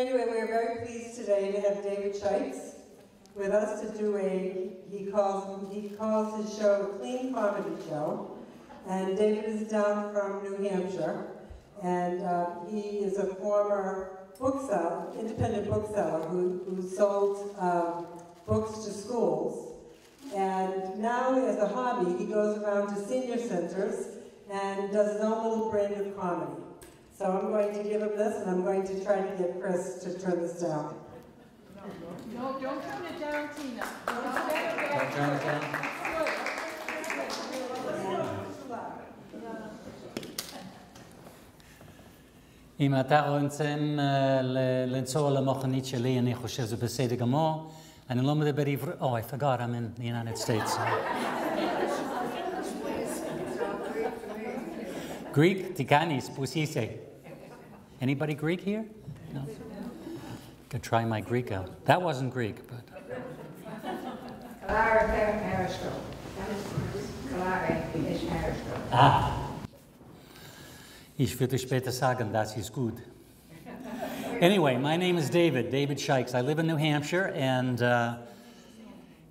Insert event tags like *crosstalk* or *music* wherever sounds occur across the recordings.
Anyway, we're very pleased today to have David Shikes with us to do a, he calls, he calls his show a Clean Comedy Show. And David is down from New Hampshire, and uh, he is a former bookseller, independent bookseller who, who sold um, books to schools. And now, as a hobby, he goes around to senior centers and does his own little brand of comedy. So I'm going to give him this, and I'm going to try to get Chris to turn this down. No, don't turn it down, Tina. Don't Don't turn it down? אם אתה רוצה לנסוע למכונית שלי, אני חושב שזה בסדר גמור. אני לא מדבר עברית, oh, I forgot, I'm in the United States. *laughs* Greek, Tikanis, Pusise. Anybody Greek here? No? Could try my Greek out. That wasn't Greek, but. Ah. Ich würde später sagen, das ist gut. Anyway, my name is David, David Shikes. I live in New Hampshire, and uh,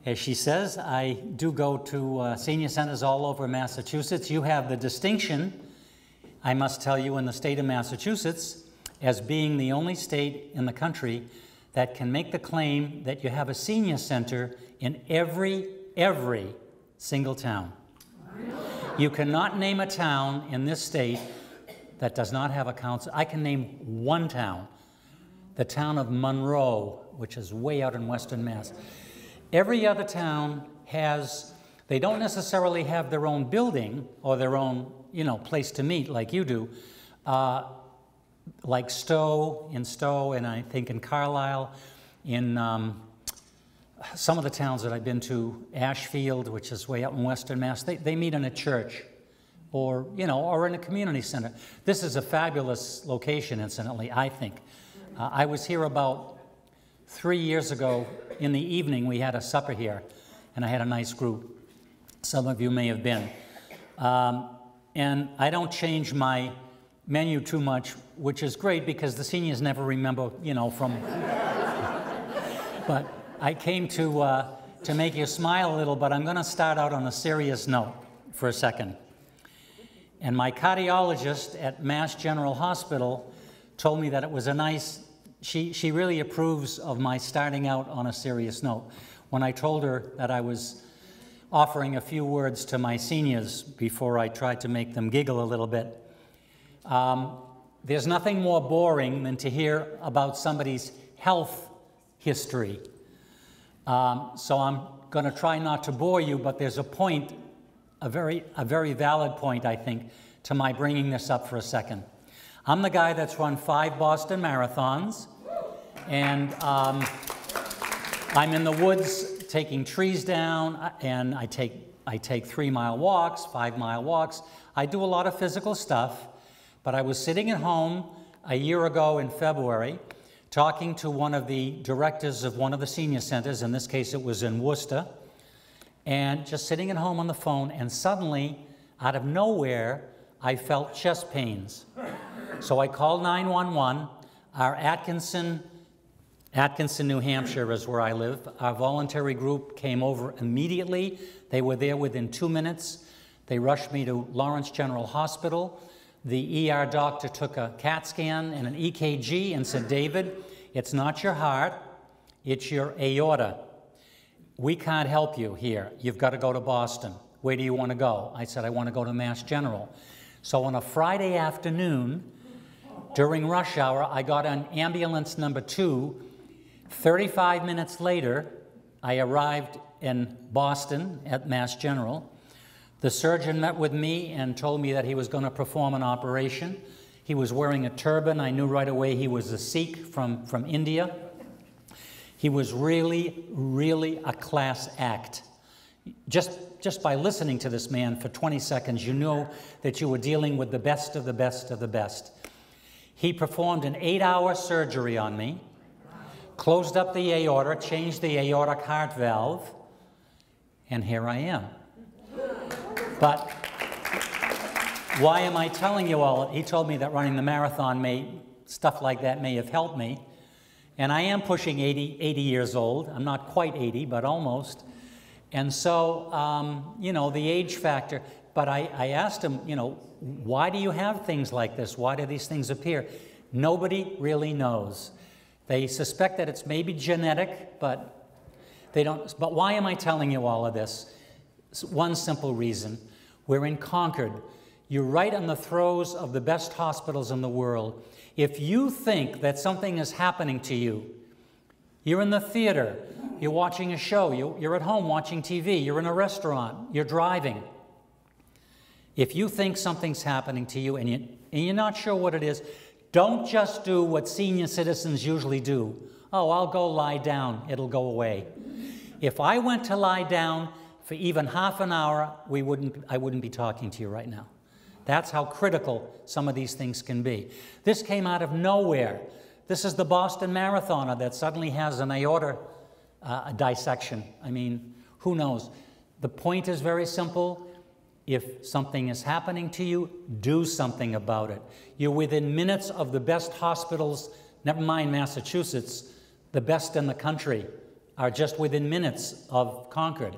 as she says, I do go to uh, senior centers all over Massachusetts. You have the distinction, I must tell you, in the state of Massachusetts, as being the only state in the country that can make the claim that you have a senior center in every, every single town. You cannot name a town in this state that does not have a council. I can name one town, the town of Monroe, which is way out in western Mass. Every other town has, they don't necessarily have their own building or their own, you know, place to meet like you do. Uh, like Stow, in Stow, and I think in Carlisle, in um, some of the towns that I've been to, Ashfield, which is way up in western Mass, they, they meet in a church or, you know, or in a community center. This is a fabulous location, incidentally, I think. Uh, I was here about three years ago in the evening. We had a supper here, and I had a nice group. Some of you may have been. Um, and I don't change my menu too much, which is great because the seniors never remember, you know, from. *laughs* but I came to, uh, to make you smile a little, but I'm going to start out on a serious note for a second. And my cardiologist at Mass General Hospital told me that it was a nice, she, she really approves of my starting out on a serious note. When I told her that I was offering a few words to my seniors before I try to make them giggle a little bit, um, there's nothing more boring than to hear about somebody's health history. Um, so I'm going to try not to bore you, but there's a point a very, a very valid point, I think, to my bringing this up for a second. I'm the guy that's run five Boston marathons, and um, I'm in the woods taking trees down, uh, and I take, I take three mile walks, five mile walks. I do a lot of physical stuff, but I was sitting at home a year ago in February talking to one of the directors of one of the senior centers, in this case it was in Worcester, and just sitting at home on the phone, and suddenly, out of nowhere, I felt chest pains. So I called 911. Our Atkinson, Atkinson, New Hampshire is where I live. Our voluntary group came over immediately. They were there within two minutes. They rushed me to Lawrence General Hospital. The ER doctor took a CAT scan and an EKG and said, David, it's not your heart, it's your aorta we can't help you here. You've got to go to Boston. Where do you want to go? I said, I want to go to Mass General. So on a Friday afternoon, during rush hour, I got on ambulance number two. 35 minutes later, I arrived in Boston at Mass General. The surgeon met with me and told me that he was going to perform an operation. He was wearing a turban. I knew right away he was a Sikh from, from India. He was really, really a class act. Just, just by listening to this man for 20 seconds, you know that you were dealing with the best of the best of the best. He performed an eight hour surgery on me, closed up the aorta, changed the aortic heart valve, and here I am. But why am I telling you all? He told me that running the marathon may, stuff like that may have helped me. And I am pushing 80, 80 years old. I'm not quite 80, but almost. And so, um, you know, the age factor. But I, I asked him, you know, why do you have things like this? Why do these things appear? Nobody really knows. They suspect that it's maybe genetic, but they don't. But why am I telling you all of this? One simple reason. We're in Concord. You're right on the throes of the best hospitals in the world. If you think that something is happening to you, you're in the theater, you're watching a show, you're at home watching TV, you're in a restaurant, you're driving. If you think something's happening to you and, you and you're not sure what it is, don't just do what senior citizens usually do. Oh, I'll go lie down, it'll go away. If I went to lie down for even half an hour, we wouldn't, I wouldn't be talking to you right now. That's how critical some of these things can be. This came out of nowhere. This is the Boston Marathoner that suddenly has an aorta uh, dissection. I mean, who knows? The point is very simple. If something is happening to you, do something about it. You're within minutes of the best hospitals, never mind Massachusetts, the best in the country are just within minutes of Concord.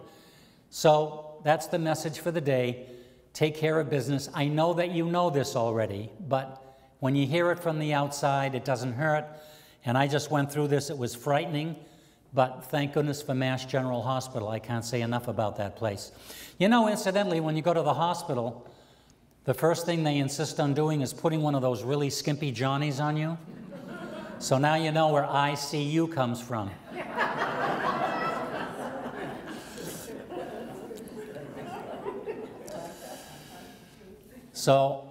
So that's the message for the day. Take care of business. I know that you know this already, but when you hear it from the outside, it doesn't hurt. And I just went through this, it was frightening. But thank goodness for Mass General Hospital. I can't say enough about that place. You know, incidentally, when you go to the hospital, the first thing they insist on doing is putting one of those really skimpy Johnnies on you. So now you know where ICU comes from. so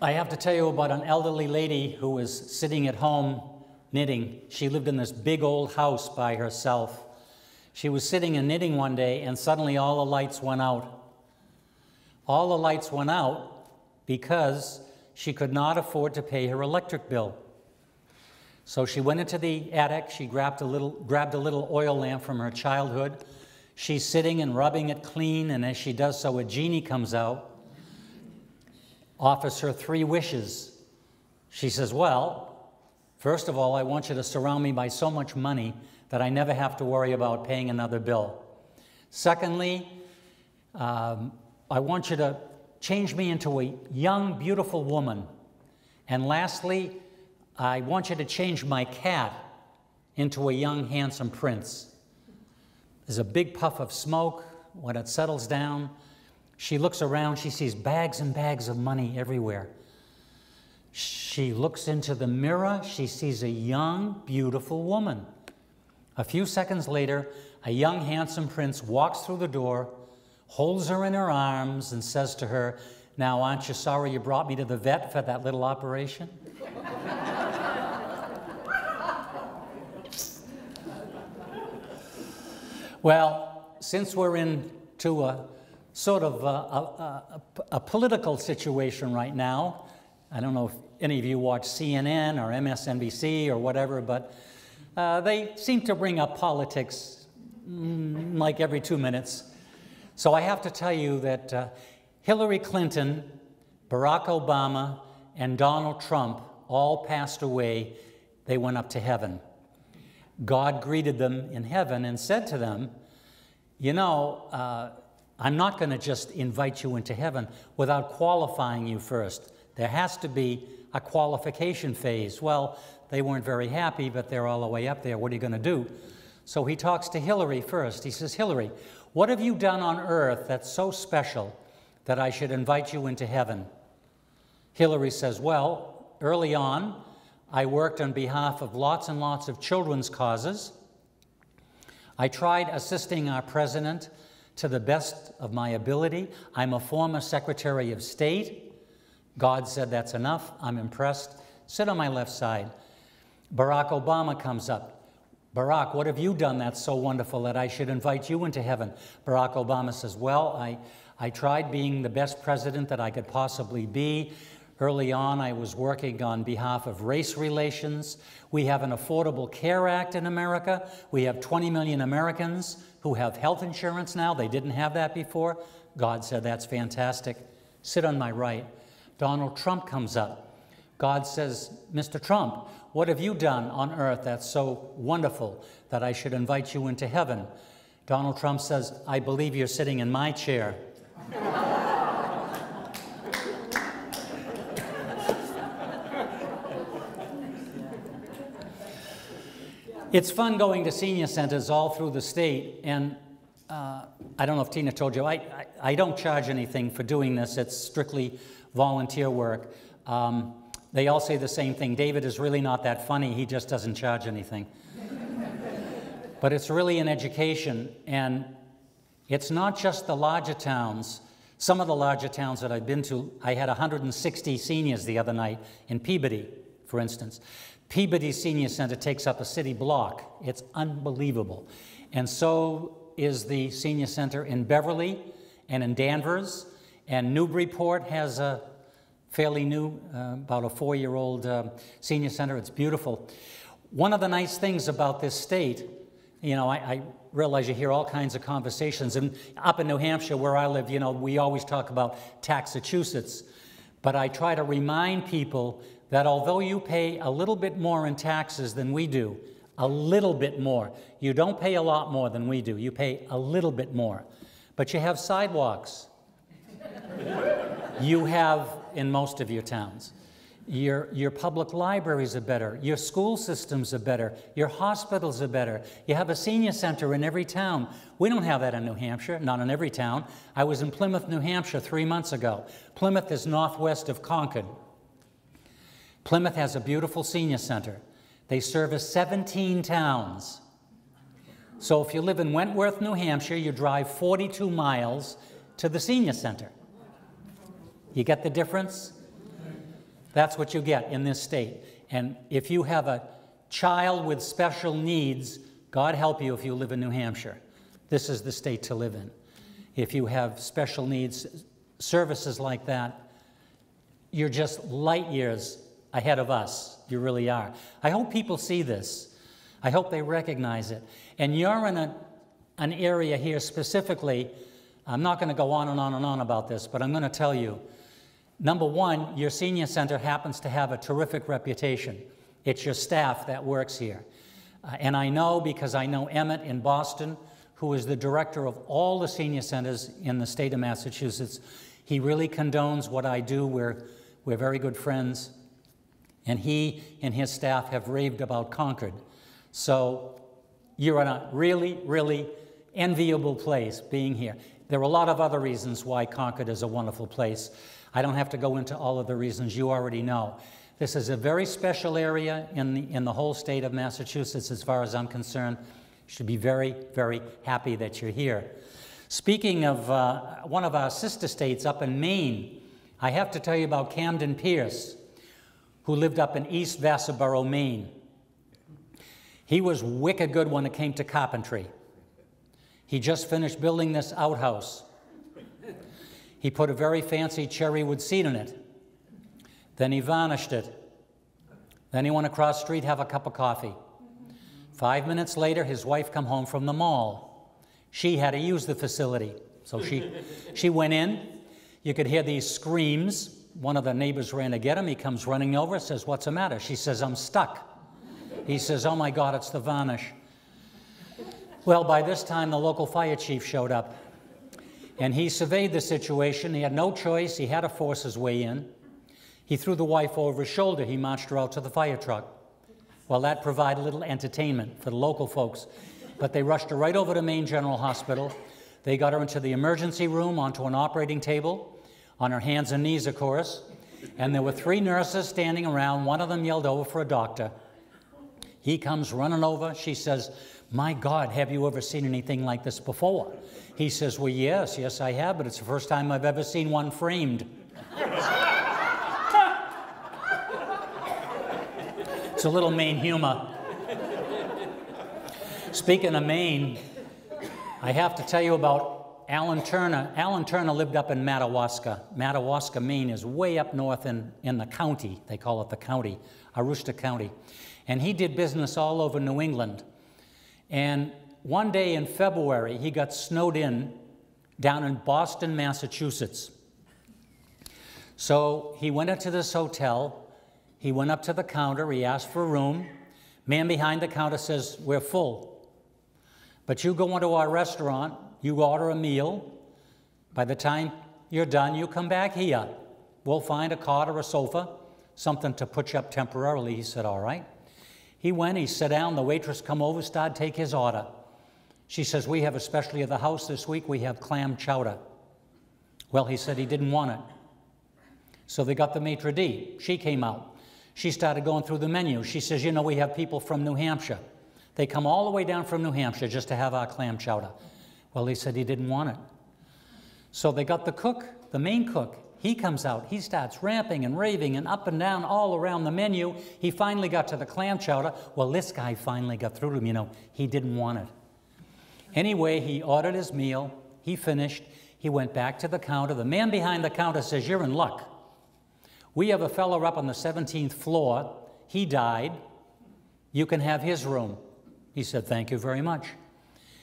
I have to tell you about an elderly lady who was sitting at home knitting. She lived in this big old house by herself. She was sitting and knitting one day, and suddenly all the lights went out. All the lights went out because she could not afford to pay her electric bill. So she went into the attic, she grabbed a little, grabbed a little oil lamp from her childhood. She's sitting and rubbing it clean, and as she does so, a genie comes out, offers her three wishes. She says, Well, First of all, I want you to surround me by so much money that I never have to worry about paying another bill. Secondly, um, I want you to change me into a young, beautiful woman. And lastly, I want you to change my cat into a young, handsome prince. There's a big puff of smoke. When it settles down, she looks around, she sees bags and bags of money everywhere. She looks into the mirror. She sees a young, beautiful woman. A few seconds later, a young, handsome prince walks through the door, holds her in her arms, and says to her, Now, aren't you sorry you brought me to the vet for that little operation? well, since we're into a sort of a, a, a, a political situation right now, I don't know if any of you watch CNN or MSNBC or whatever, but uh, they seem to bring up politics mm, like every two minutes. So I have to tell you that uh, Hillary Clinton, Barack Obama, and Donald Trump all passed away. They went up to heaven. God greeted them in heaven and said to them, You know, uh, I'm not going to just invite you into heaven without qualifying you first. There has to be a qualification phase. Well, they weren't very happy, but they're all the way up there. What are you going to do? So he talks to Hillary first. He says, Hillary, what have you done on earth that's so special that I should invite you into heaven? Hillary says, Well, early on, I worked on behalf of lots and lots of children's causes. I tried assisting our president to the best of my ability. I'm a former Secretary of State. God said, That's enough. I'm impressed. Sit on my left side. Barack Obama comes up. Barack, what have you done that's so wonderful that I should invite you into heaven? Barack Obama says, Well, I, I tried being the best president that I could possibly be. Early on, I was working on behalf of race relations. We have an Affordable Care Act in America. We have 20 million Americans who have health insurance now. They didn't have that before. God said, That's fantastic. Sit on my right. Donald Trump comes up. God says, Mr. Trump, what have you done on earth that's so wonderful that I should invite you into heaven? Donald Trump says, I believe you're sitting in my chair. it's fun going to senior centers all through the state, and uh, I don't know if Tina told you, I, I, I, don't charge anything for doing this. It's strictly volunteer work. Um, they all say the same thing David is really not that funny, he just doesn't charge anything. *laughs* but it's really an education, and it's not just the larger towns. Some of the larger towns that I've been to, I had 160 seniors the other night in Peabody, for instance. Peabody Senior Center takes up a city block. It's unbelievable. And so is the senior center in Beverly and in Danvers. And Newburyport has a fairly new, uh, about a four year old uh, senior center. It's beautiful. One of the nice things about this state, you know, I, I, realize you hear all kinds of conversations. And up in New Hampshire, where I live, you know, we always talk about Taxachusetts. But I try to remind people that although you pay a little bit more in taxes than we do, a little bit more. You don't pay a lot more than we do. You pay a little bit more. But you have sidewalks. You have in most of your towns. Your, your public libraries are better. Your school systems are better. Your hospitals are better. You have a senior center in every town. We don't have that in New Hampshire, not in every town. I was in Plymouth, New Hampshire three months ago. Plymouth is northwest of Concord. Plymouth has a beautiful senior center. They service 17 towns. So if you live in Wentworth, New Hampshire, you drive 42 miles to the senior center. You get the difference? That's what you get in this state. And if you have a child with special needs, God help you if you live in New Hampshire. This is the state to live in. If you have special needs, services like that, you're just light years ahead of us. You really are. I hope people see this. I hope they recognize it. And you're in a, an area here specifically. I'm not going to go on and on and on about this, but I'm going to tell you. Number one, your senior center happens to have a terrific reputation. It's your staff that works here. Uh, and I know because I know Emmett in Boston, who is the director of all the senior centers in the state of Massachusetts. He really condones what I do. We're, we're very good friends. And he and his staff have raved about Concord. So you're in a really, really enviable place being here. There are a lot of other reasons why Concord is a wonderful place. I don't have to go into all of the reasons you already know. This is a very special area in the, in the whole state of Massachusetts, as far as I'm concerned. You should be very, very happy that you're here. Speaking of uh, one of our sister states up in Maine, I have to tell you about Camden Pierce who lived up in East Vassalboro, Maine. He was wicked good when it came to carpentry. He just finished building this outhouse. He put a very fancy cherry wood seat in it. Then he varnished it. Then he went across the street, have a cup of coffee. Five minutes later, his wife come home from the mall. She had to use the facility. So she, *laughs* she went in. You could hear these screams one of the neighbors ran to get him. He comes running over, says, What's the matter? She says, I'm stuck. He says, Oh my God, it's the varnish. Well, by this time, the local fire chief showed up. And he surveyed the situation. He had no choice. He had to force his way in. He threw the wife over his shoulder. He marched her out to the fire truck. Well, that provided a little entertainment for the local folks. But they rushed her right over to Maine General Hospital. They got her into the emergency room onto an operating table on her hands and knees, of course. And there were three nurses standing around. One of them yelled over for a doctor. He comes running over. She says, My God, have you ever seen anything like this before? He says, Well, yes, yes, I have, but it's the first time I've ever seen one framed. *laughs* it's a little Maine humor. Speaking of Maine, I have to tell you about Alan Turner, Alan Turner lived up in Madawaska. Madawaska, Maine is way up north in, in the county. They call it the county, Aroostook County. And he did business all over New England. And one day in February, he got snowed in down in Boston, Massachusetts. So he went into this hotel. He went up to the counter, he asked for a room. Man behind the counter says, We're full. But you go into our restaurant, you order a meal. By the time you're done, you come back here. We'll find a cot or a sofa, something to put you up temporarily. He said, All right. He went, he sat down, the waitress come over, started take his order. She says, We have a specialty at the house this week, we have clam chowder. Well, he said he didn't want it. So they got the maitre d'. She came out. She started going through the menu. She says, You know, we have people from New Hampshire. They come all the way down from New Hampshire just to have our clam chowder. Well, he said he didn't want it. So they got the cook, the main cook. He comes out. He starts ramping and raving and up and down all around the menu. He finally got to the clam chowder. Well, this guy finally got through to him. You know, he didn't want it. Anyway, he ordered his meal. He finished. He went back to the counter. The man behind the counter says, You're in luck. We have a fellow up on the 17th floor. He died. You can have his room. He said, Thank you very much.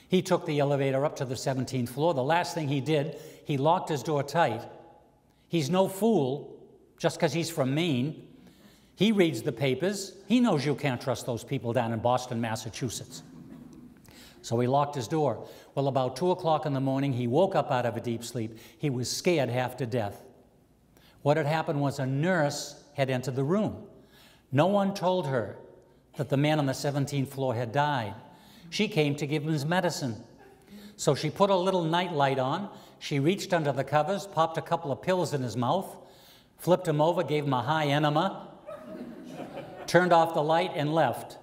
He took the elevator up to the 17th floor. The last thing he did, he locked his door tight. He's no fool just because he's from Maine. He reads the papers. He knows you can't trust those people down in Boston, Massachusetts. So he locked his door. Well, about 2 o'clock in the morning, he woke up out of a deep sleep. He was scared half to death. What had happened was a nurse had entered the room. No one told her that the man on the 17th floor had died. She came to give him his medicine. So she put a little nightlight on. She reached under the covers, popped a couple of pills in his mouth, flipped him over, gave him a high enema, turned off the light, and left.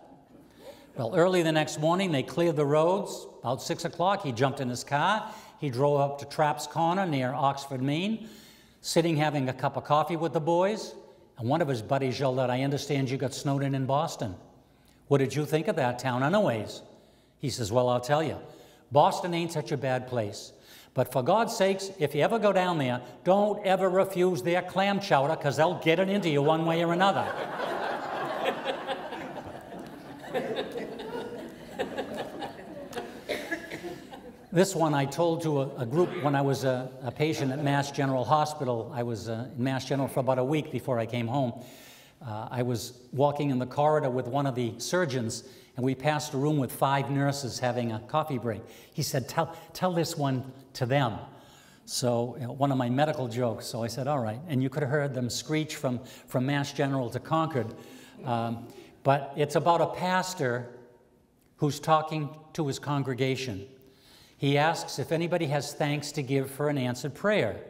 Well, early the next morning, they cleared the roads. About 6 o'clock, he jumped in his car. He drove up to Trapp's Corner near Oxford, Maine, sitting having a cup of coffee with the boys. And one of his buddies yelled out, I understand you got snowed in in Boston. What did you think of that town, anyways? He says, Well, I'll tell you. Boston ain't such a bad place. But for God's sakes, if you ever go down there, don't ever refuse their clam chowder because they'll get it into you one way or another. This one I told to a, a group when I was a, a, patient at Mass General Hospital. I was uh, in Mass General for about a week before I came home. Uh, I was walking in the corridor with one of the surgeons, and we passed a room with five nurses having a coffee break. He said, Tell, tell this one to them. So, you know, one of my medical jokes. So I said, All right. And you could have heard them screech from, from Mass General to Concord. Um, but it's about a pastor who's talking to his congregation. He asks if anybody has thanks to give for an answered prayer.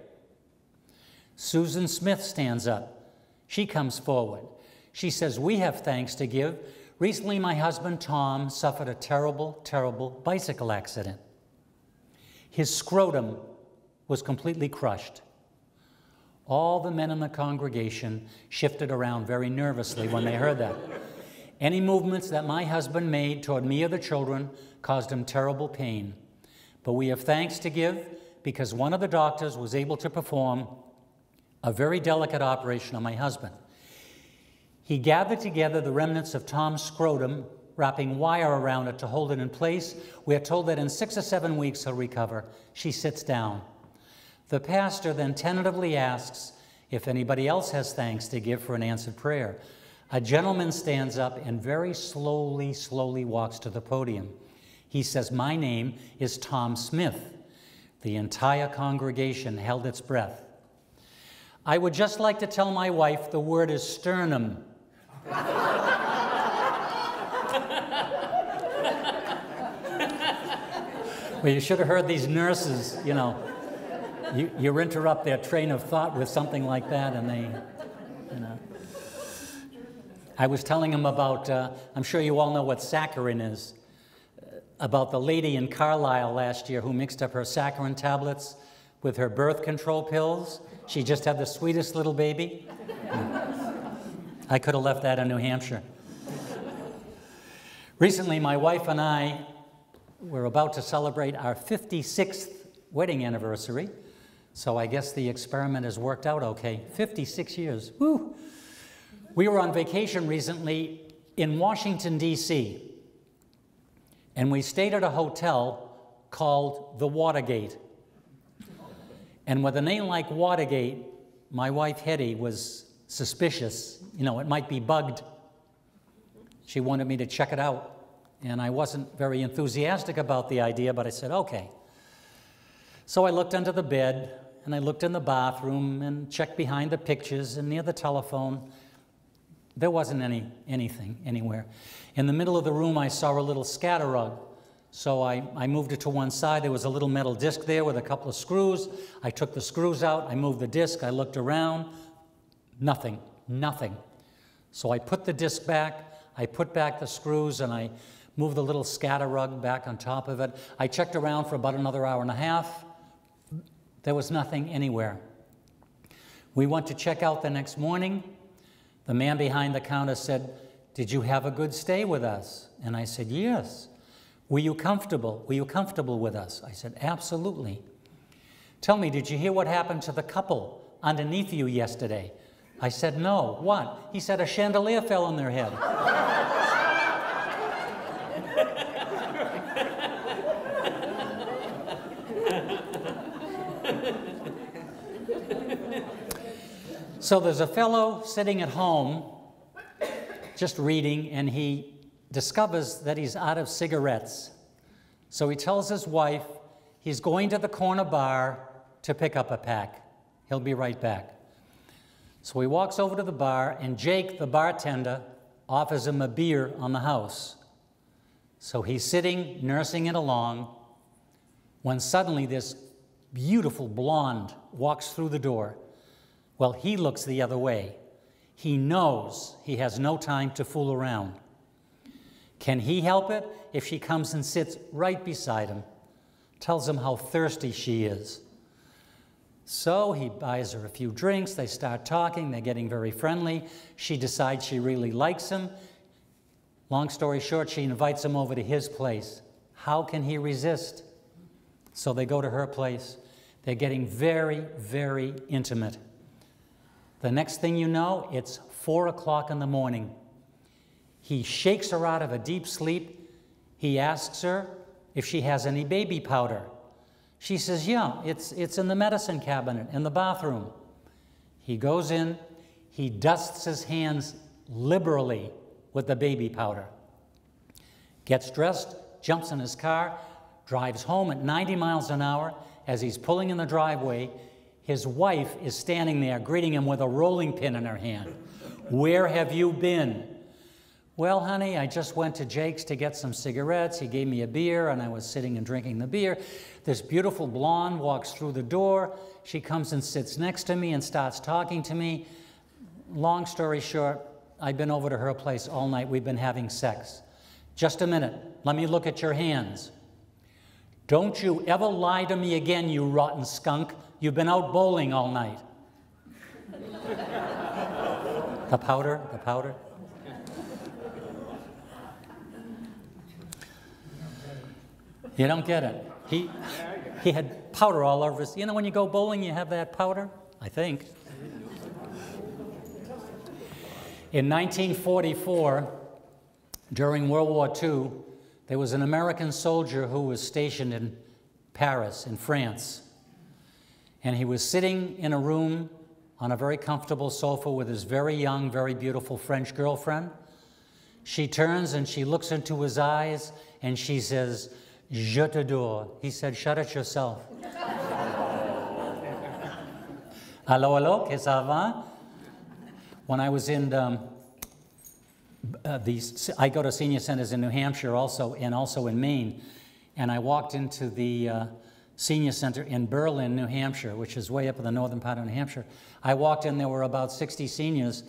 Susan Smith stands up. She comes forward. She says, We have thanks to give. Recently, my husband Tom suffered a terrible, terrible bicycle accident. His scrotum was completely crushed. All the men in the congregation shifted around very nervously when they heard that. Any movements that my husband made toward me or the children caused him terrible pain. But we have thanks to give because one of the doctors was able to perform a very delicate operation on my husband. He gathered together the remnants of Tom's scrotum, wrapping wire around it to hold it in place. We are told that in six or seven weeks he'll recover. She sits down. The pastor then tentatively asks if anybody else has thanks to give for an answered prayer. A gentleman stands up and very slowly, slowly walks to the podium. He says, My name is Tom Smith. The entire congregation held its breath. I would just like to tell my wife the word is sternum. *laughs* well, you should have heard these nurses, you know. You, you interrupt their train of thought with something like that, and they, you know. I was telling them about, uh, I'm sure you all know what saccharin is about the lady in Carlisle last year who mixed up her saccharin tablets with her birth control pills. She just had the sweetest little baby. I could have left that in New Hampshire. Recently, my wife and I were about to celebrate our 56th wedding anniversary. So I guess the experiment has worked out okay. 56 years. Woo! We were on vacation recently in Washington, D.C. And we stayed at a hotel called the Watergate. And with a name like Watergate, my wife Hetty was suspicious. You know, it might be bugged. She wanted me to check it out. And I wasn't very enthusiastic about the idea, but I said, okay. So I looked under the bed and I looked in the bathroom and checked behind the pictures and near the telephone. There wasn't any, anything anywhere. In the middle of the room, I saw a little scatter rug. So I, I moved it to one side. There was a little metal disc there with a couple of screws. I took the screws out. I moved the disc. I looked around. Nothing, nothing. So I put the disc back. I put back the screws and I moved the little scatter rug back on top of it. I checked around for about another hour and a half. There was nothing anywhere. We went to check out the next morning. The man behind the counter said, Did you have a good stay with us? And I said, Yes. Were you comfortable? Were you comfortable with us? I said, Absolutely. Tell me, did you hear what happened to the couple underneath you yesterday? I said, No. What? He said, A chandelier fell on their head. so there's a fellow sitting at home just reading, and he discovers that he's out of cigarettes. So he tells his wife he's going to the corner bar to pick up a pack. He'll be right back. So he walks over to the bar, and Jake, the bartender, offers him a beer on the house. So he's sitting, nursing it along, when suddenly this beautiful blonde walks through the door. Well, he looks the other way. He knows he has no time to fool around. Can he help it if she comes and sits right beside him, tells him how thirsty she is? So he buys her a few drinks, they start talking, they're getting very friendly. She decides she really likes him. Long story short, she invites him over to his place. How can he resist? So they go to her place. They're getting very, very intimate. The next thing you know, it's four o'clock in the morning. He shakes her out of a deep sleep. He asks her if she has any baby powder. She says, Yeah, it's, it's in the medicine cabinet in the bathroom. He goes in, he dusts his hands liberally with the baby powder, gets dressed, jumps in his car, drives home at 90 miles an hour. As he's pulling in the driveway, his wife is standing there greeting him with a rolling pin in her hand. Where have you been? Well, honey, I just went to Jake's to get some cigarettes. He gave me a beer, and I was sitting and drinking the beer. This beautiful blonde walks through the door. She comes and sits next to me and starts talking to me. Long story short, I've been over to her place all night. We've been having sex. Just a minute. Let me look at your hands. Don't you ever lie to me again, you rotten skunk. You've been out bowling all night. *laughs* the powder, the powder. You don't get it. He, he had powder all over his. You know, when you go bowling, you have that powder? I think. In 1944, during World War II, there was an American soldier who was stationed in Paris, in France. And he was sitting in a room on a very comfortable sofa with his very young, very beautiful French girlfriend. She turns and she looks into his eyes and she says, Je t'adore. He said, Shut it yourself. Hello, hello, que ça va? When I was in um, uh, these, I go to senior centers in New Hampshire also, and also in Maine, and I walked into the uh, senior center in Berlin, New Hampshire, which is way up in the northern part of New Hampshire. I walked in, there were about 60 seniors,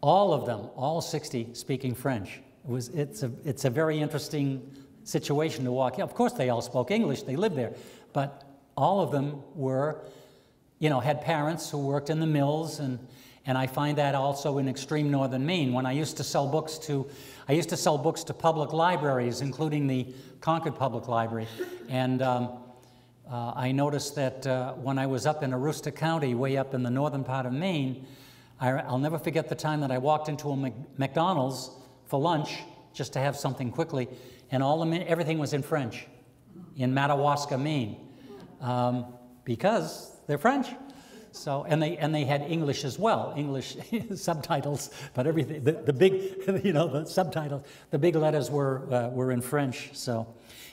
all of them, all 60 speaking French. It was, it's, a, it's a very interesting situation to walk in. Of course, they all spoke English, they lived there, but all of them were, you know, had parents who worked in the mills, and, and I find that also in extreme northern Maine. When I used to sell books to, I used to sell books to public libraries, including the Concord Public Library, and um, uh, I noticed that uh, when I was up in Aroostook County, way up in the northern part of Maine, I, will never forget the time that I walked into a McDonald's for lunch just to have something quickly, and all the everything was in French, in Madawaska, Maine, um, because they're French. So, and they, and they had English as well, English *laughs* subtitles, but everything, the, the big, *laughs* you know, the subtitles, the big letters were, uh, were in French. So,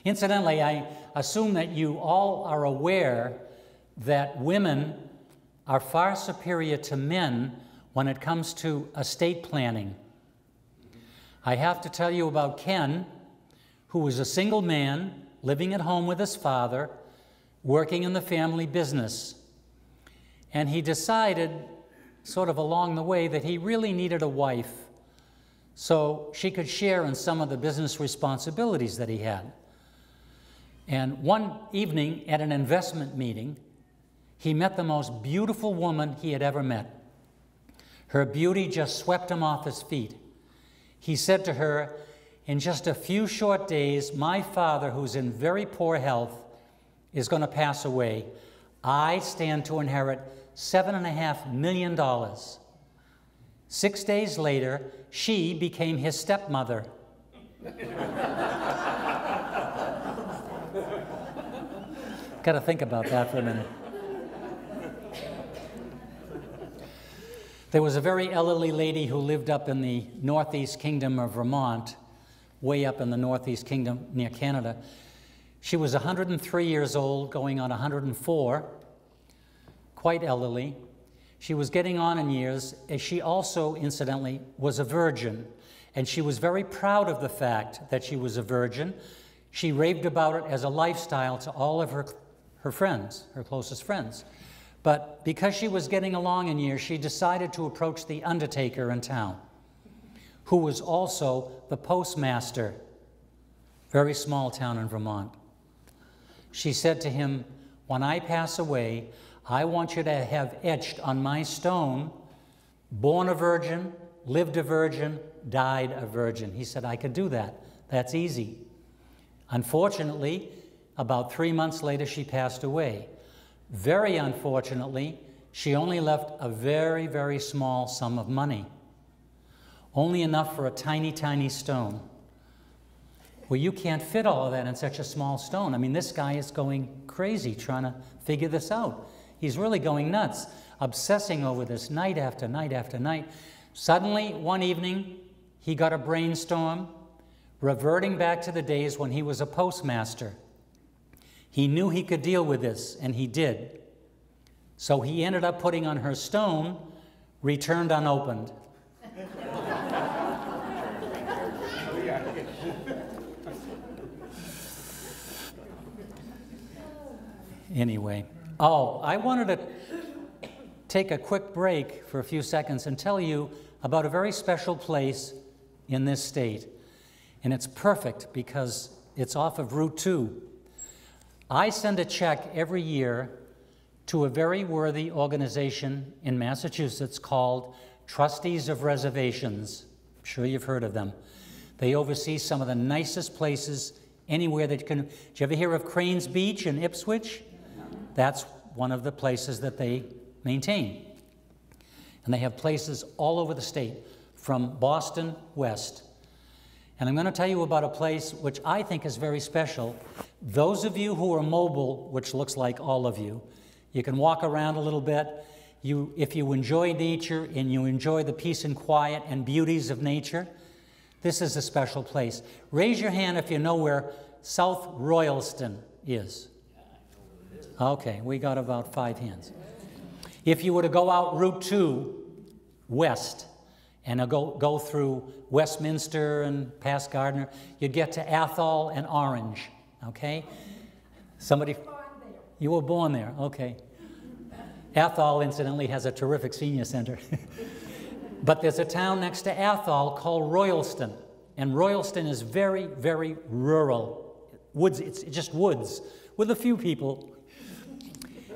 incidentally, I assume that you all are aware that women are far superior to men when it comes to estate planning. I have to tell you about Ken, who was a single man living at home with his father, working in the family business. And he decided, sort of along the way, that he really needed a wife so she could share in some of the business responsibilities that he had. And one evening at an investment meeting, he met the most beautiful woman he had ever met. Her beauty just swept him off his feet. He said to her, In just a few short days, my father, who's in very poor health, is going to pass away. I stand to inherit $7.5 million. Six days later, she became his stepmother. *laughs* Got to think about that for a minute. There was a very elderly lady who lived up in the northeast kingdom of Vermont, way up in the northeast kingdom near Canada. She was 103 years old, going on 104, quite elderly. She was getting on in years, as she also, incidentally, was a virgin. And she was very proud of the fact that she was a virgin. She raved about it as a lifestyle to all of her, her friends, her closest friends. But because she was getting along in years, she decided to approach the undertaker in town, who was also the postmaster, very small town in Vermont. She said to him, When I pass away, I want you to have etched on my stone, born a virgin, lived a virgin, died a virgin. He said, I could do that. That's easy. Unfortunately, about three months later, she passed away. Very unfortunately, she only left a very, very small sum of money, only enough for a tiny, tiny stone. Well, you can't fit all of that in such a small stone. I mean, this guy is going crazy trying to figure this out. He's really going nuts, obsessing over this night after night after night. Suddenly, one evening, he got a brainstorm, reverting back to the days when he was a postmaster. He knew he could deal with this, and he did. So he ended up putting on her stone, returned unopened. *laughs* anyway, oh, I wanted to take a quick break for a few seconds and tell you about a very special place in this state. And it's perfect because it's off of Route 2 I send a check every year to a very worthy organization in Massachusetts called Trustees of Reservations. I'm sure you've heard of them. They oversee some of the nicest places anywhere that you can. Did you ever hear of Cranes Beach in Ipswich? That's one of the places that they maintain. And they have places all over the state, from Boston west. And I'm going to tell you about a place which I think is very special. Those of you who are mobile, which looks like all of you, you can walk around a little bit. You, if you enjoy nature and you enjoy the peace and quiet and beauties of nature, this is a special place. Raise your hand if you know where South Royalston is. Okay, we got about five hands. If you were to go out Route 2 west, and go, go through Westminster and past Gardner. You'd get to Athol and Orange, okay? Somebody, you were born there, okay. Athol, incidentally, has a terrific senior center. *laughs* but there's a town next to Athol called Royalston, and Royalston is very, very rural. Woods, it's just woods with a few people.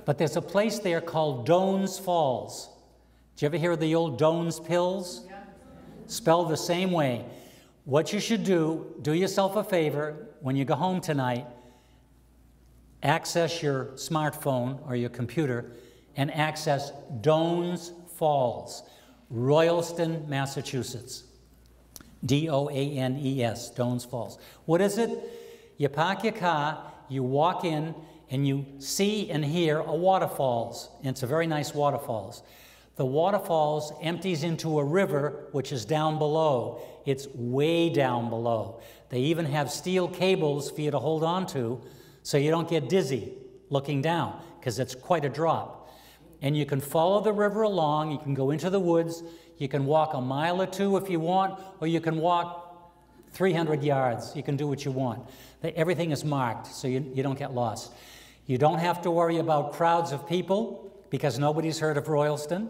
But there's a place there called Doane's Falls. Did you ever hear of the old Doan's pills? spelled the same way. What you should do, do yourself a favor when you go home tonight, access your smartphone or your computer and access Doane's Falls, Royalston, Massachusetts. D O A N E S, Doane's Falls. What is it? You park your car, you walk in, and you see and hear a waterfalls. And it's a very nice waterfalls. The waterfalls empties into a river which is down below. It's way down below. They even have steel cables for you to hold on to so you don't get dizzy looking down because it's quite a drop. And you can follow the river along, you can go into the woods, you can walk a mile or two if you want, or you can walk 300 yards. You can do what you want. Everything is marked so you, you don't get lost. You don't have to worry about crowds of people because nobody's heard of Royalston.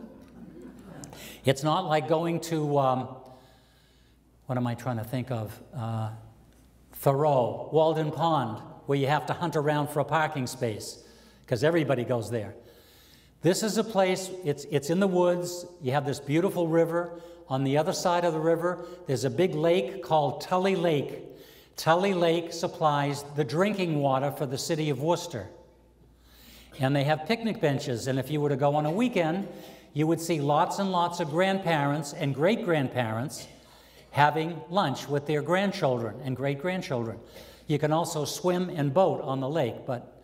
It's not like going to, um, what am I trying to think of? Uh, Thoreau, Walden Pond, where you have to hunt around for a parking space because everybody goes there. This is a place, it's, it's in the woods. You have this beautiful river. On the other side of the river, there's a big lake called Tully Lake. Tully Lake supplies the drinking water for the city of Worcester. And they have picnic benches, and if you were to go on a weekend, you would see lots and lots of grandparents and great grandparents having lunch with their grandchildren and great grandchildren. You can also swim and boat on the lake, but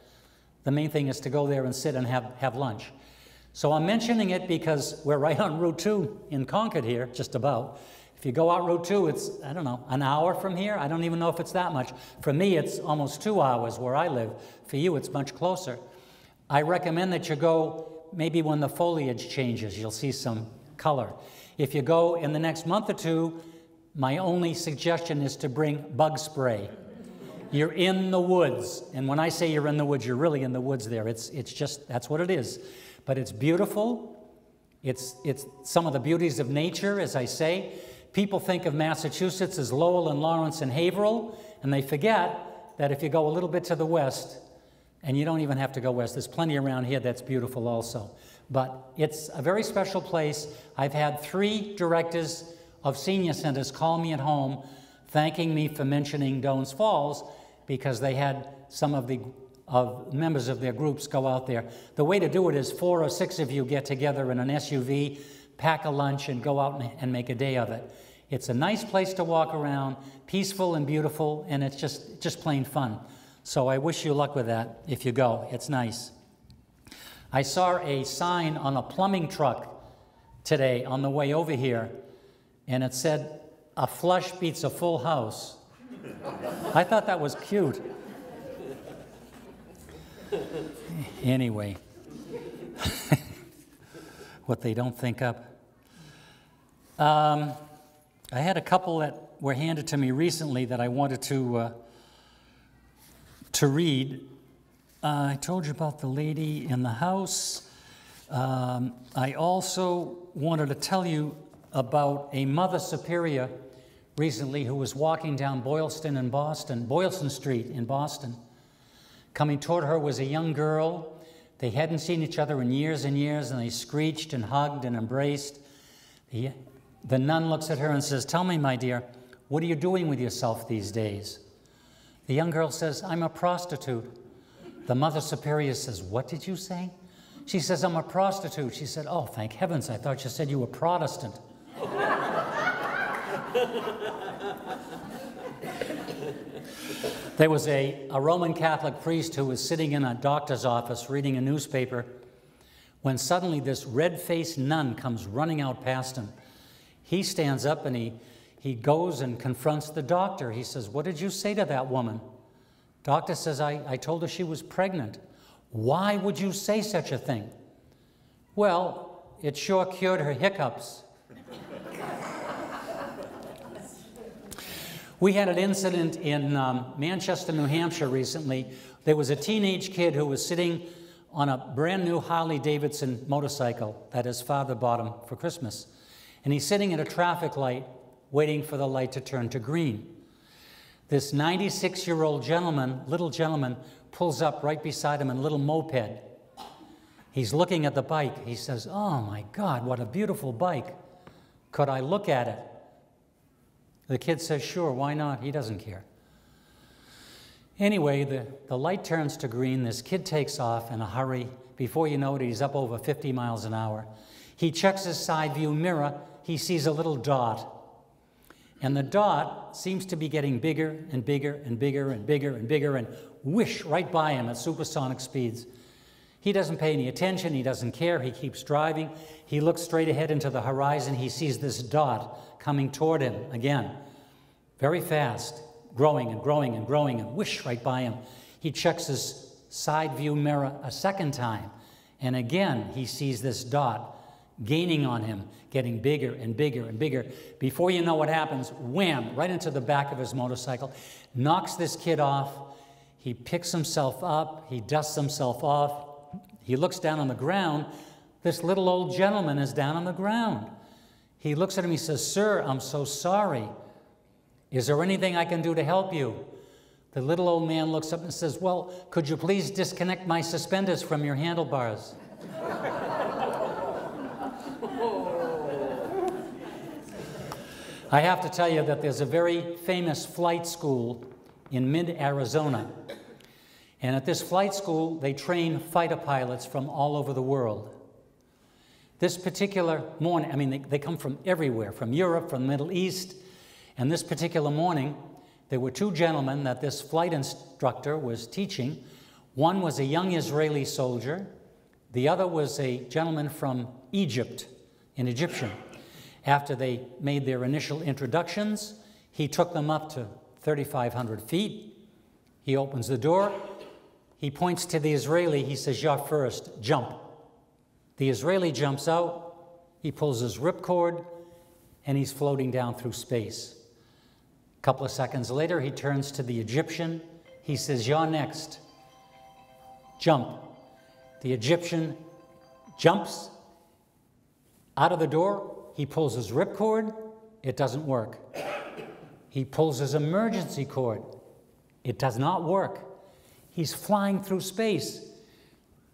the main thing is to go there and sit and have, have lunch. So I'm mentioning it because we're right on Route 2 in Concord here, just about. If you go out Route 2, it's, I don't know, an hour from here. I don't even know if it's that much. For me, it's almost two hours where I live. For you, it's much closer. I recommend that you go maybe when the foliage changes, you'll see some color. If you go in the next month or two, my only suggestion is to bring bug spray. You're in the woods. And when I say you're in the woods, you're really in the woods there. It's, it's just, that's what it is. But it's beautiful. It's, it's some of the beauties of nature, as I say. People think of Massachusetts as Lowell and Lawrence and Haverhill, and they forget that if you go a little bit to the west, and you don't even have to go west, there's plenty around here that's beautiful also. But it's a very special place. I've had three directors of senior centers call me at home thanking me for mentioning Doane's Falls because they had some of the of members of their groups go out there. The way to do it is four or six of you get together in an SUV, pack a lunch, and go out and make a day of it. It's a nice place to walk around, peaceful and beautiful, and it's just, just plain fun. So I wish you luck with that if you go. It's nice. I saw a sign on a plumbing truck today on the way over here, and it said, A flush beats a full house. *laughs* I thought that was cute. Anyway, *laughs* what they don't think up. Um, I had a couple that were handed to me recently that I wanted to, uh, to read. Uh, I told you about the lady in the house. Um, I also wanted to tell you about a Mother Superior recently who was walking down Boylston in Boston, Boylston Street in Boston. Coming toward her was a young girl. They hadn't seen each other in years and years, and they screeched and hugged and embraced. The, the nun looks at her and says, Tell me, my dear, what are you doing with yourself these days? The young girl says, I'm a prostitute. The Mother Superior says, What did you say? She says, I'm a prostitute. She said, Oh, thank heavens, I thought you said you were Protestant. *laughs* *laughs* There was a, a Roman Catholic priest who was sitting in a doctor's office reading a newspaper when suddenly this red faced nun comes running out past him. He stands up and he, he goes and confronts the doctor. He says, What did you say to that woman? Doctor says, I, I told her she was pregnant. Why would you say such a thing? Well, it sure cured her hiccups. We had an incident in um, Manchester, New Hampshire recently. There was a teenage kid who was sitting on a brand new Harley Davidson motorcycle that his father bought him for Christmas. And he's sitting at a traffic light waiting for the light to turn to green. This 96 year old gentleman, little gentleman, pulls up right beside him in a little moped. He's looking at the bike. He says, Oh my God, what a beautiful bike. Could I look at it? The kid says, Sure, why not? He doesn't care. Anyway, the, the light turns to green. This kid takes off in a hurry. Before you know it, he's up over 50 miles an hour. He checks his side view mirror. He sees a little dot. And the dot seems to be getting bigger and bigger and bigger and bigger and bigger and whoosh right by him at supersonic speeds. He doesn't pay any attention, he doesn't care, he keeps driving. He looks straight ahead into the horizon, he sees this dot coming toward him again, very fast, growing and growing and growing and whoosh right by him. He checks his side view mirror a second time, and again he sees this dot gaining on him, getting bigger and bigger and bigger. Before you know what happens, wham, right into the back of his motorcycle, knocks this kid off. He picks himself up, he dusts himself off. He looks down on the ground. This little old gentleman is down on the ground. He looks at him, he says, Sir, I'm so sorry. Is there anything I can do to help you? The little old man looks up and says, Well, could you please disconnect my suspenders from your handlebars? *laughs* I have to tell you that there's a very famous flight school in mid Arizona. And at this flight school, they train fighter pilots from all over the world. This particular morning, I mean, they, they come from everywhere, from Europe, from the Middle East. And this particular morning, there were two gentlemen that this flight instructor was teaching. One was a young Israeli soldier, the other was a gentleman from Egypt, an Egyptian. After they made their initial introductions, he took them up to 3,500 feet. He opens the door. He points to the Israeli. He says, You're first, jump. The Israeli jumps out. He pulls his ripcord, and he's floating down through space. A couple of seconds later, he turns to the Egyptian. He says, You're next. Jump. The Egyptian jumps out of the door, he pulls his ripcord, it doesn't work. He pulls his emergency cord, it does not work. He's flying through space.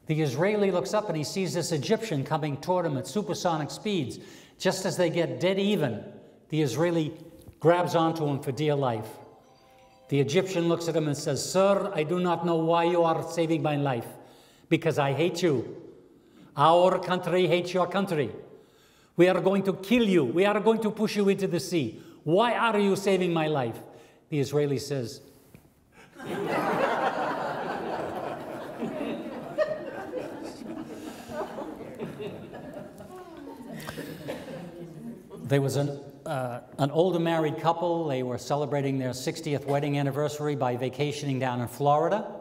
The Israeli looks up and he sees this Egyptian coming toward him at supersonic speeds. Just as they get dead even, the Israeli grabs onto him for dear life. The Egyptian looks at him and says, Sir, I do not know why you are saving my life, because I hate you. Our country hates your country. We are going to kill you. We are going to push you into the sea. Why are you saving my life? The Israeli says, There was an, uh, an older married couple. They were celebrating their 60th wedding anniversary by vacationing down in Florida.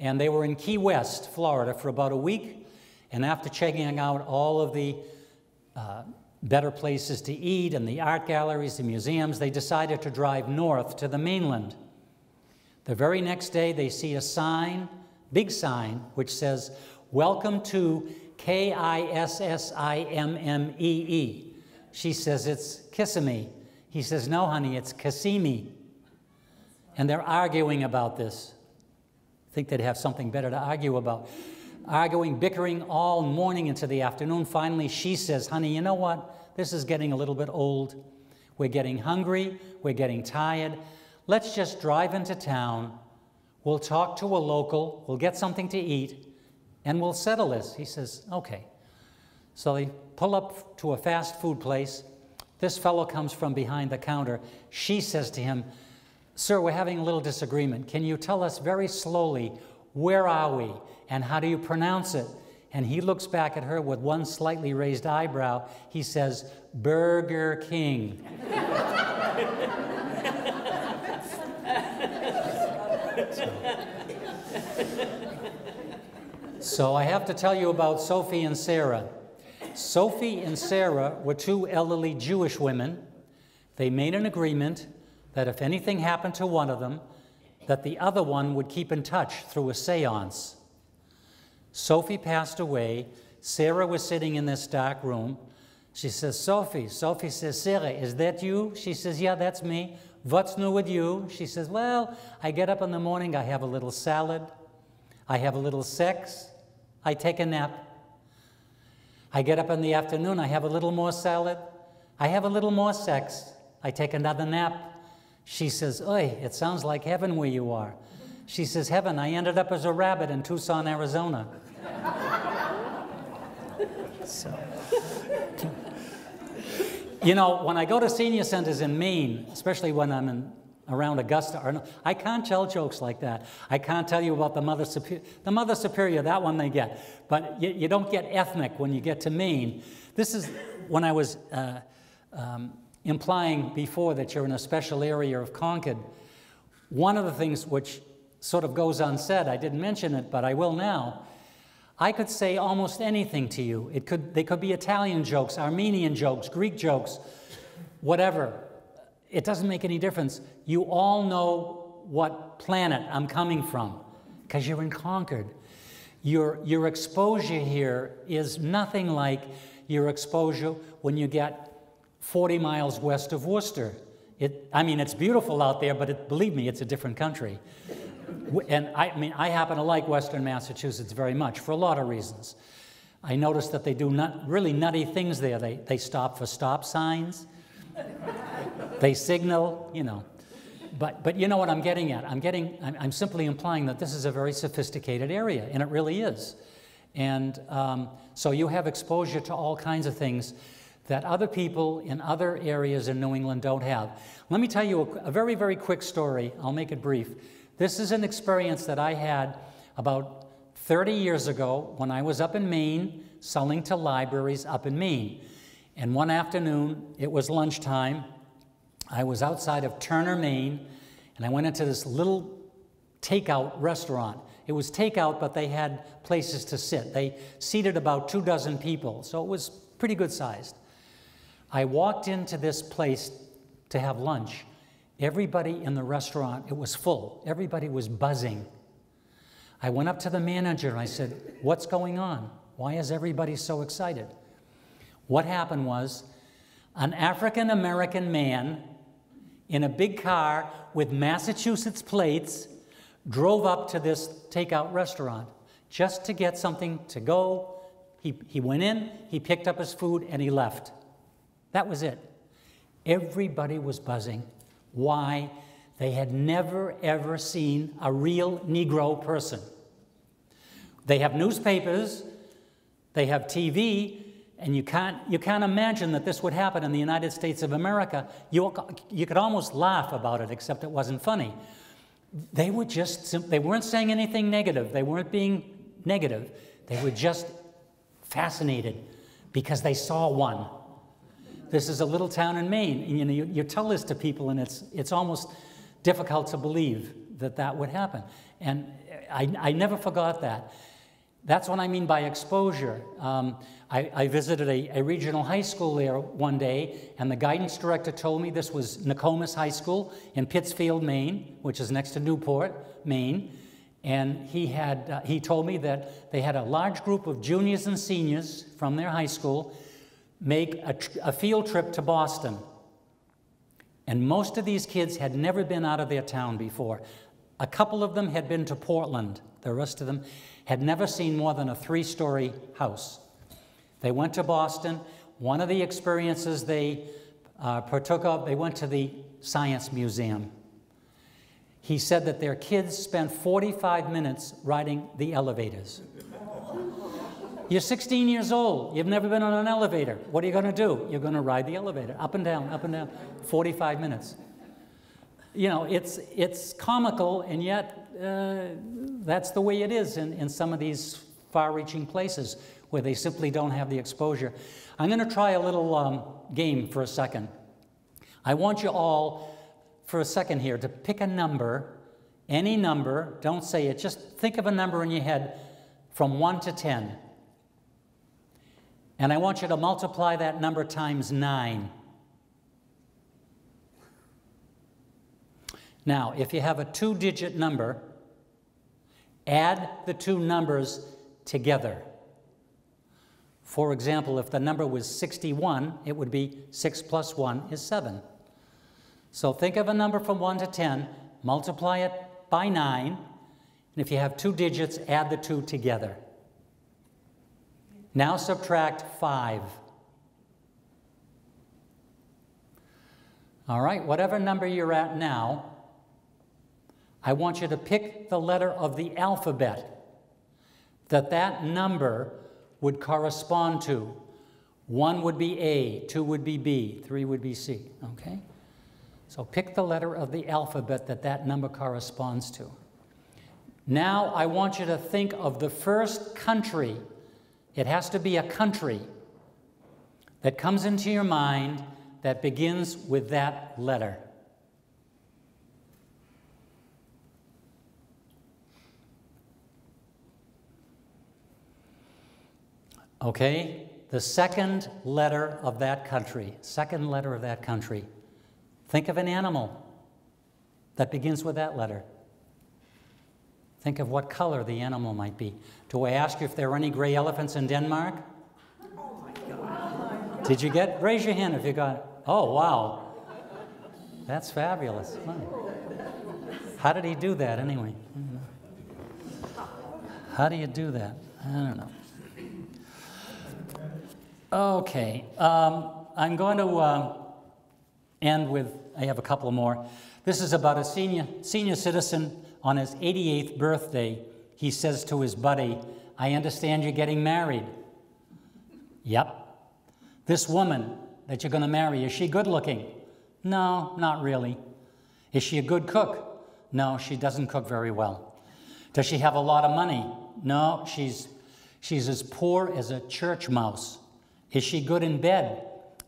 And they were in Key West, Florida, for about a week. And after checking out all of the uh, better places to eat and the art galleries, the museums, they decided to drive north to the mainland. The very next day, they see a sign, big sign, which says, Welcome to K I S S I M M E E. She says, It's Kissimmee. He says, No, honey, it's Kissimmee. And they're arguing about this. I think they'd have something better to argue about arguing, bickering all morning into the afternoon. Finally, she says, Honey, you know what? This is getting a little bit old. We're getting hungry. We're getting tired. Let's just drive into town. We'll talk to a local. We'll get something to eat. And we'll settle this. He says, Okay. So they pull up to a fast food place. This fellow comes from behind the counter. She says to him, Sir, we're having a little disagreement. Can you tell us very slowly where are we? And how do you pronounce it? And he looks back at her with one slightly raised eyebrow. He says, Burger King. *laughs* so I have to tell you about Sophie and Sarah. Sophie and Sarah were two elderly Jewish women. They made an agreement that if anything happened to one of them, that the other one would keep in touch through a seance. Sophie passed away. Sarah was sitting in this dark room. She says, Sophie. Sophie says, Sarah, is that you? She says, Yeah, that's me. What's new with you? She says, Well, I get up in the morning, I have a little salad, I have a little sex, I take a nap. I get up in the afternoon, I have a little more salad, I have a little more sex, I take another nap. She says, Oi, it sounds like heaven where you are. She says, Heaven, I ended up as a rabbit in Tucson, Arizona. *laughs* so. You know, when I go to senior centers in Maine, especially when I'm in, around Augusta, I can't tell jokes like that. I can't tell you about the Mother Superior. The Mother Superior, that one they get. But you, you don't get ethnic when you get to Maine. This is when I was uh, um, implying before that you're in a special area of Concord. One of the things which sort of goes unsaid, I didn't mention it, but I will now. I could say almost anything to you. It could, they could be Italian jokes, Armenian jokes, Greek jokes, whatever. It doesn't make any difference. You all know what planet I'm coming from because you're in Concord. Your, your exposure here is nothing like your exposure when you get 40 miles west of Worcester. It, I mean, it's beautiful out there, but it, believe me, it's a different country. And I, mean, I happen to like Western Massachusetts very much for a lot of reasons. I noticed that they do nut, really nutty things there. They, they stop for stop signs, they signal, you know. But, but you know what I'm getting at? I'm, getting, I'm, I'm simply implying that this is a very sophisticated area, and it really is. And um, so you have exposure to all kinds of things that other people in other areas in New England don't have. Let me tell you a, a very, very quick story. I'll make it brief. This is an experience that I had about 30 years ago when I was up in Maine selling to libraries up in Maine. And one afternoon, it was lunchtime. I was outside of Turner, Maine, and I went into this little takeout restaurant. It was takeout, but they had places to sit. They seated about two dozen people, so it was pretty good sized. I walked into this place to have lunch. Everybody in the restaurant, it was full. Everybody was buzzing. I went up to the manager and I said, What's going on? Why is everybody so excited? What happened was an African American man in a big car with Massachusetts plates drove up to this takeout restaurant just to get something to go. He, he went in, he picked up his food, and he left. That was it. Everybody was buzzing. Why? They had never, ever seen a real Negro person. They have newspapers, they have TV, and you can't, you can't imagine that this would happen in the United States of America. You, you could almost laugh about it, except it wasn't funny. They were just, they weren't saying anything negative. They weren't being negative. They were just fascinated because they saw one. This is a little town in Maine. And, you know, you, you tell this to people, and it's, it's almost difficult to believe that that would happen. And I, I never forgot that. That's what I mean by exposure. Um, I, I, visited a, a, regional high school there one day, and the guidance director told me this was Nokomis High School in Pittsfield, Maine, which is next to Newport, Maine. And he, had, uh, he told me that they had a large group of juniors and seniors from their high school make a, a field trip to Boston. And most of these kids had never been out of their town before. A couple of them had been to Portland. The rest of them had never seen more than a three story house. They went to Boston. One of the experiences they uh, partook of, they went to the Science Museum. He said that their kids spent 45 minutes riding the elevators. You're 16 years old. You've never been on an elevator. What are you going to do? You're going to ride the elevator up and down, up and down, 45 minutes. You know, it's, it's comical, and yet uh, that's the way it is in, in some of these far reaching places where they simply don't have the exposure. I'm going to try a little um, game for a second. I want you all, for a second here, to pick a number, any number, don't say it, just think of a number in your head from 1 to 10. And I want you to multiply that number times 9. Now, if you have a two digit number, add the two numbers together. For example, if the number was 61, it would be 6 plus 1 is 7. So think of a number from 1 to 10, multiply it by 9, and if you have two digits, add the two together. Now subtract 5. All right, whatever number you're at now, I want you to pick the letter of the alphabet that that number would correspond to. One would be A, two would be B, three would be C, okay? So pick the letter of the alphabet that that number corresponds to. Now I want you to think of the first country. It has to be a country that comes into your mind that begins with that letter. Okay, the second letter of that country, second letter of that country. Think of an animal that begins with that letter. Think of what color the animal might be. Do I ask you if there are any gray elephants in Denmark? Oh my God. Did you get? Raise your hand if you got. Oh, wow. That's fabulous. How did he do that anyway? How do you do that? I don't know. Okay, um, I'm going to uh, end with, I have a couple more. This is about a senior, senior citizen on his 88th birthday. He says to his buddy, I understand you're getting married. Yep. This woman that you're going to marry, is she good looking? No, not really. Is she a good cook? No, she doesn't cook very well. Does she have a lot of money? No, she's, she's as poor as a church mouse. Is she good in bed?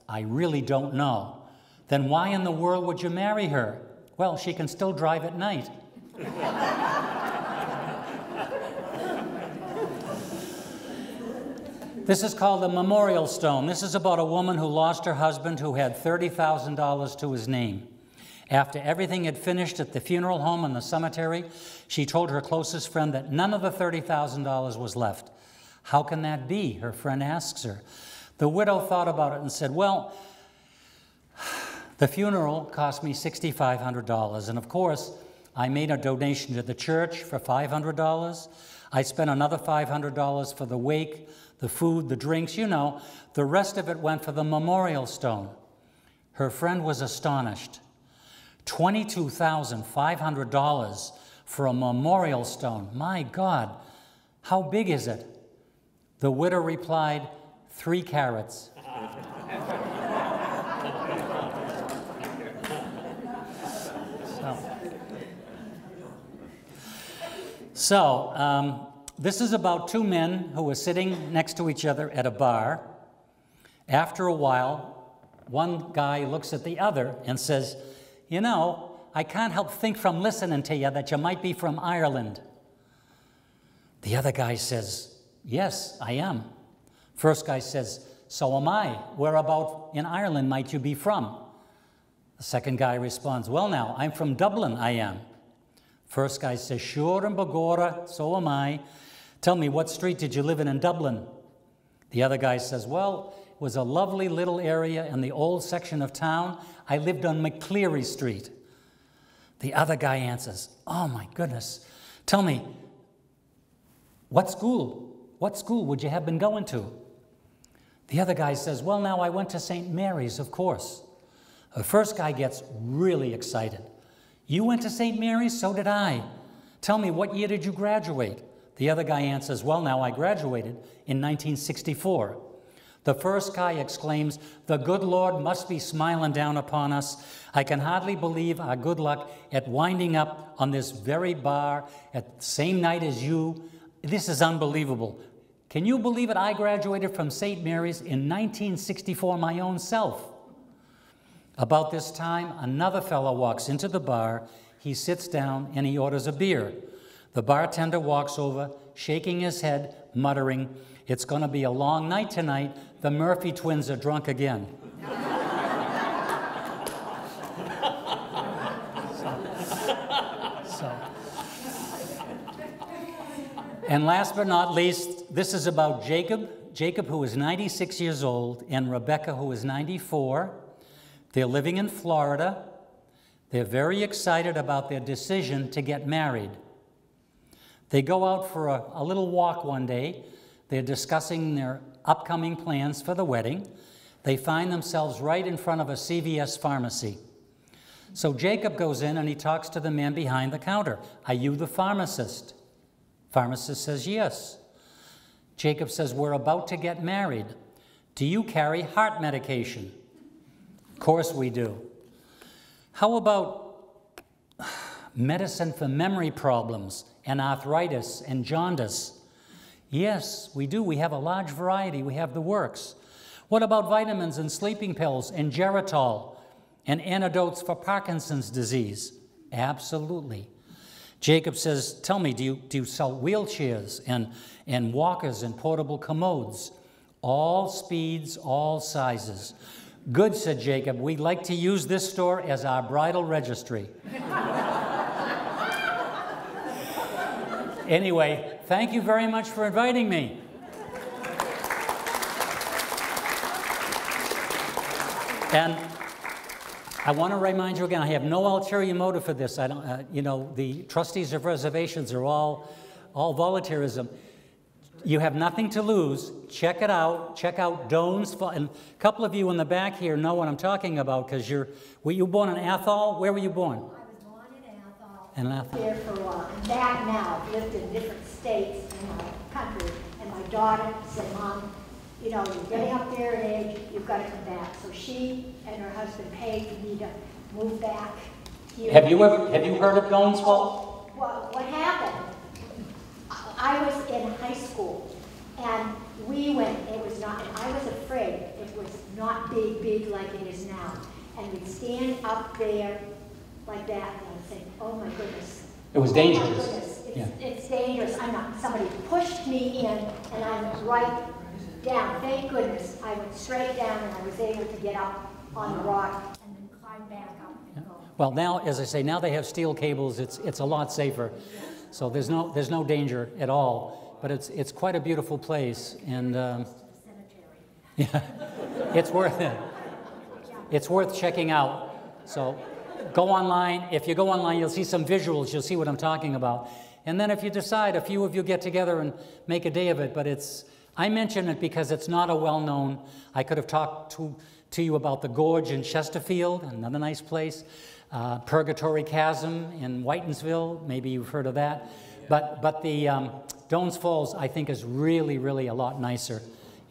I really don't know. Then why in the world would you marry her? Well, she can still drive at night. this is called a memorial stone. This is about a woman who lost her husband who had $30,000 to his name. After everything had finished at the funeral home and the cemetery, she told her closest friend that none of the $30,000 was left. How can that be? Her friend asks her. The widow thought about it and said, Well, the funeral cost me $6,500. And of course, I made a donation to the church for $500. I spent another $500 for the wake, the food, the drinks, you know. The rest of it went for the memorial stone. Her friend was astonished. $22,500 for a memorial stone. My God, how big is it? The widow replied, three carats. so, so um, this is about two men who were sitting next to each other at a bar. After a while, one guy looks at the other and says, You know, I can't help think from listening to you that you might be from Ireland. The other guy says, Yes, I am. First guy says, So am I. Where Whereabout in Ireland might you be from? The second guy responds, Well, now, I'm from Dublin, I am. First guy says, Sure and Bagora, so am I. Tell me, what street did you live in in Dublin? The other guy says, Well, it was a lovely little area in the old section of town. I lived on McCleary Street. The other guy answers, Oh my goodness. Tell me, what school? What school would you have been going to? The other guy says, Well, now I went to St. Mary's, of course. The first guy gets really excited. You went to St. Mary's? So did I. Tell me, what year did you graduate? The other guy answers, Well, now I graduated in 1964. The first guy exclaims, The good Lord must be smiling down upon us. I can hardly believe our good luck at winding up on this very bar at the same night as you. This is unbelievable. Can you believe it? I graduated from St. Mary's in 1964 my own self. About this time, another fellow walks into the bar. He sits down and he orders a beer. The bartender walks over, shaking his head, muttering, It's going to be a long night tonight. The Murphy twins are drunk again. *laughs* And last but not least, this is about Jacob. Jacob, who is 96 years old, and Rebecca, who is 94. They're living in Florida. They're very excited about their decision to get married. They go out for a, a little walk one day. They're discussing their upcoming plans for the wedding. They find themselves right in front of a CVS pharmacy. So Jacob goes in and he talks to the man behind the counter. Are you the pharmacist? Pharmacist says, Yes. Jacob says, We're about to get married. Do you carry heart medication? Of course we do. How about medicine for memory problems and arthritis and jaundice? Yes, we do. We have a large variety. We have the works. What about vitamins and sleeping pills and Geritol and antidotes for Parkinson's disease? Absolutely. Jacob says, Tell me, do you, do you sell wheelchairs and, and walkers and portable commodes? All speeds, all sizes. Good, said Jacob. We like to use this store as our bridal registry. *laughs* anyway, thank you very much for inviting me. And I want to remind you again, I have no ulterior motive for this. I don't, uh, you know, the trustees of reservations are all, all volunteerism. You have nothing to lose. Check it out. Check out Doane's. And a couple of you in the back here know what I'm talking about because you're, were you born in Athol? Where were you born? I was born in Athol. In Athol. There for a while. I'm back now. I've lived in different states in my country. And my daughter said, Mom, you know, you're getting up there in age, you've got to come back. So she and her husband paid for me to move back here. Have you ever, have you heard of Falls? Well, what happened, I was in high school, and we went, it was not, and I was afraid, it was not big, big like it is now. And we'd stand up there like that, and I'd think, oh my goodness. It was Oh dangerous. goodness, Yeah. It's, it's dangerous, I'm not, somebody pushed me in, and I went right down. Thank goodness, I went straight down, and I was able to get up on the rock, and then climb back up and go. Well, now, as I say, now they have steel cables. It's, it's a lot safer. So there's no, there's no danger at all. But it's, it's quite a beautiful place. And um, *laughs* yeah, it's worth it. It's worth checking out. So go online. If you go online, you'll see some visuals. You'll see what I'm talking about. And then if you decide, a few of you get together and make a day of it. But it's, I mention it because it's not a well known. I could have talked to, to you about the Gorge in Chesterfield, another nice place. Uh, Purgatory Chasm in Whitinsville, maybe you've heard of that. But, but the um, Doane's Falls, I think, is really, really a lot nicer.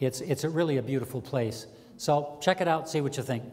It's, it's a really a beautiful place. So check it out, see what you think.